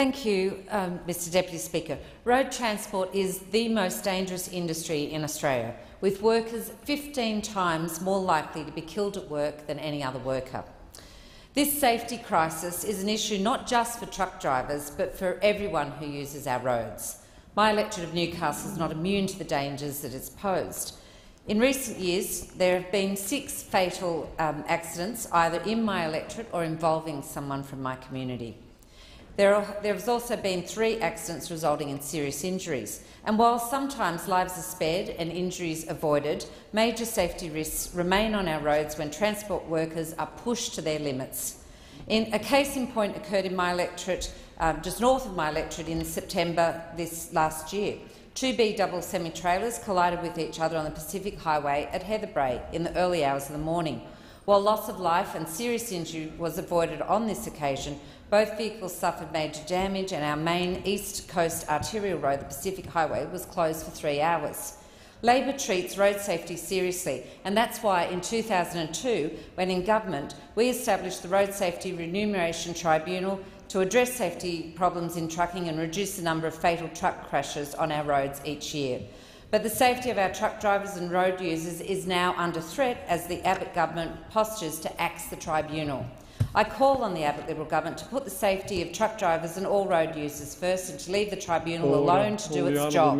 Thank you, um, Mr Deputy Speaker. Road transport is the most dangerous industry in Australia, with workers 15 times more likely to be killed at work than any other worker. This safety crisis is an issue not just for truck drivers, but for everyone who uses our roads. My electorate of Newcastle is not immune to the dangers that it's posed. In recent years, there have been six fatal um, accidents, either in my electorate or involving someone from my community. There, have also been three accidents resulting in serious injuries. And while sometimes lives are spared and injuries avoided, major safety risks remain on our roads when transport workers are pushed to their limits. In, a case in point occurred in my electorate, um, just north of my electorate, in September this last year. Two B-double semi-trailers collided with each other on the Pacific Highway at Heatherbrae in the early hours of the morning. While loss of life and serious injury was avoided on this occasion, both vehicles suffered major damage and our main East Coast arterial road, the Pacific Highway, was closed for three hours. Labor treats road safety seriously, and that's why in 2002, when in government, we established the Road Safety Remuneration Tribunal to address safety problems in trucking and reduce the number of fatal truck crashes on our roads each year. But the safety of our truck drivers and road users is now under threat as the Abbott government postures to axe the tribunal. I call on the Abbott Liberal government to put the safety of truck drivers and all road users first and to leave the tribunal Order. alone to do its job.